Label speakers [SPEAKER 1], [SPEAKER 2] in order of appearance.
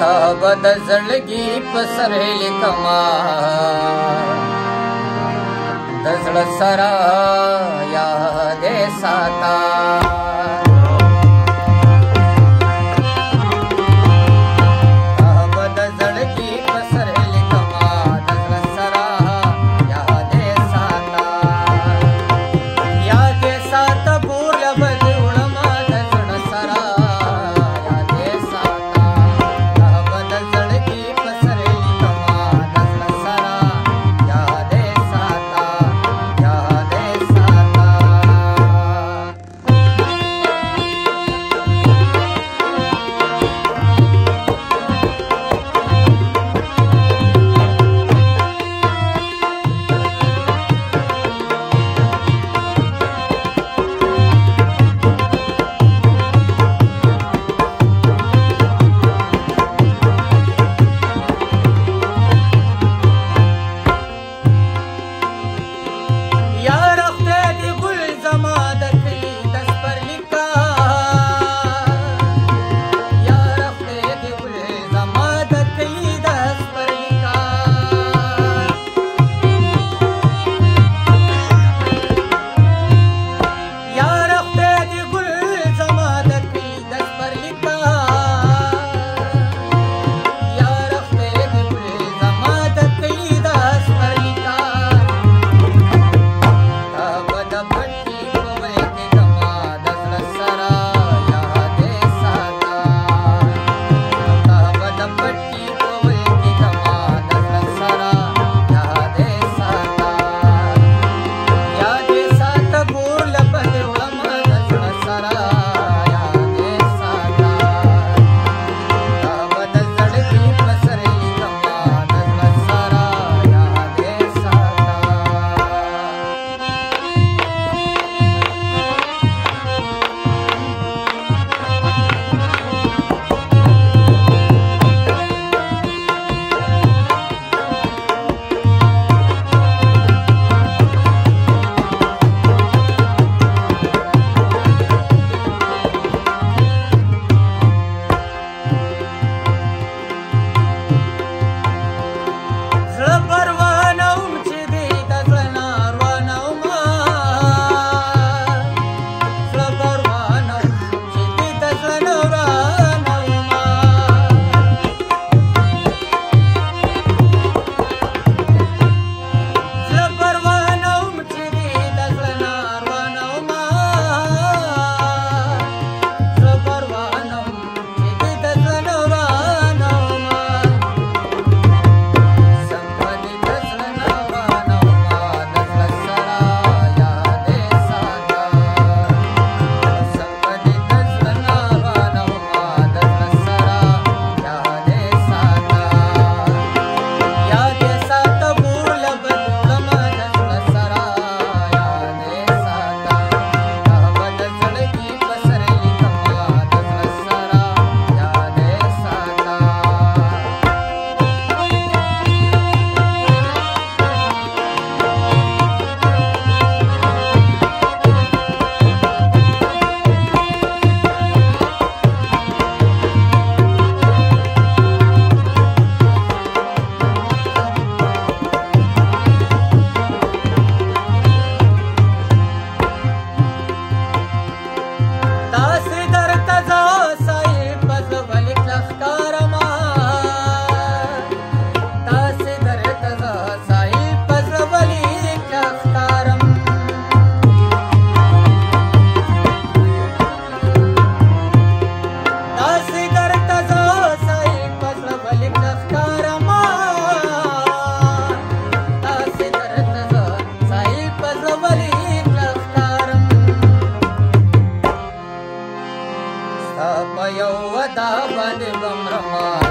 [SPEAKER 1] تا بد زړګي په سر لیکما د زړه سره कदा बन ब्रह्मा